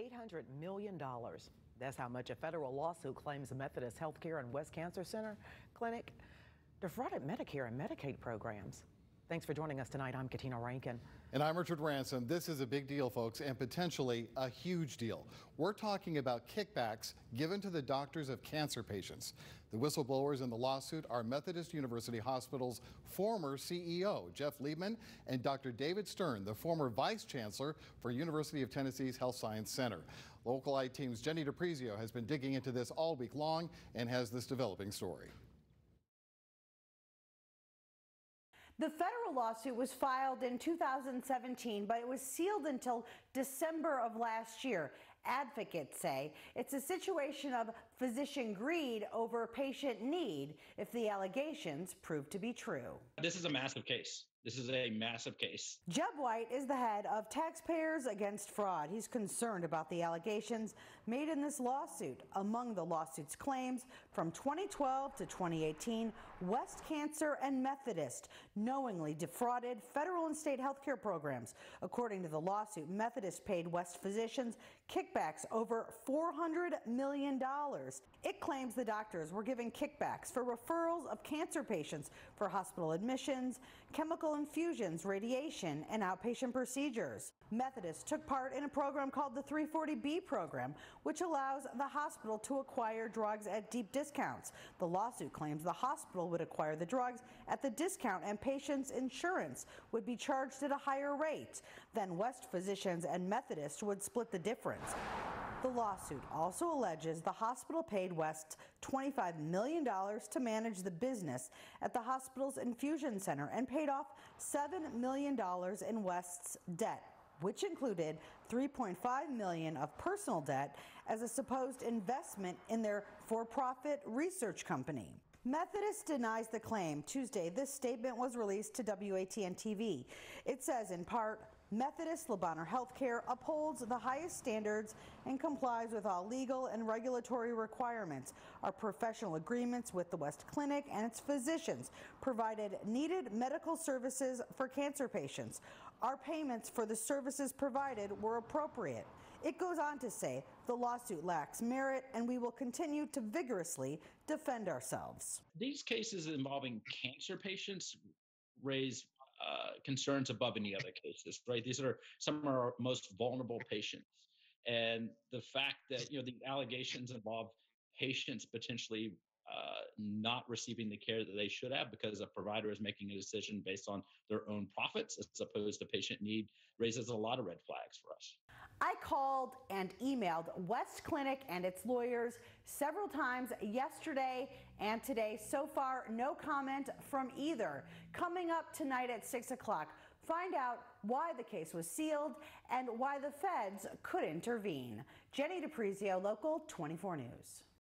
$800 million. That's how much a federal lawsuit claims the Methodist Healthcare and West Cancer Center Clinic defrauded Medicare and Medicaid programs. Thanks for joining us tonight. I'm Katina Rankin. And I'm Richard Ransom. This is a big deal, folks, and potentially a huge deal. We're talking about kickbacks given to the doctors of cancer patients. The whistleblowers in the lawsuit are Methodist University Hospital's former CEO, Jeff Liebman, and Dr. David Stern, the former vice chancellor for University of Tennessee's Health Science Center. Local I Team's Jenny DiPrizio has been digging into this all week long and has this developing story. The federal lawsuit was filed in 2017, but it was sealed until December of last year. Advocates say it's a situation of physician greed over patient need if the allegations prove to be true. This is a massive case. This is a massive case. Jeb White is the head of Taxpayers Against Fraud. He's concerned about the allegations made in this lawsuit. Among the lawsuit's claims from 2012 to 2018, West Cancer and Methodist knowingly defrauded federal and state health care programs. According to the lawsuit, Methodist paid West physicians kickbacks over $400 million. It claims the doctors were giving kickbacks for referrals of cancer patients for hospital admissions, chemical infusions, radiation, and outpatient procedures. Methodist took part in a program called the 340B program, which allows the hospital to acquire drugs at deep discounts. The lawsuit claims the hospital would acquire the drugs at the discount and patients' insurance would be charged at a higher rate. Then West Physicians and Methodist would split the difference. The lawsuit also alleges the hospital paid West $25 million to manage the business at the hospital's infusion center and paid off $7 million in West's debt which included 3.5 million of personal debt as a supposed investment in their for-profit research company. Methodist denies the claim. Tuesday, this statement was released to WATN TV. It says in part, Methodist Le Bonheur Healthcare upholds the highest standards and complies with all legal and regulatory requirements. Our professional agreements with the West Clinic and its physicians provided needed medical services for cancer patients. Our payments for the services provided were appropriate. It goes on to say the lawsuit lacks merit and we will continue to vigorously defend ourselves. These cases involving cancer patients raise uh, concerns above any other cases, right? These are some of our most vulnerable patients. And the fact that, you know, the allegations involve patients potentially uh, not receiving the care that they should have because a provider is making a decision based on their own profits as opposed to patient need raises a lot of red flags for us. I called and emailed West Clinic and its lawyers several times yesterday and today. So far, no comment from either. Coming up tonight at 6 o'clock, find out why the case was sealed and why the feds could intervene. Jenny DiPrizio, Local 24 News.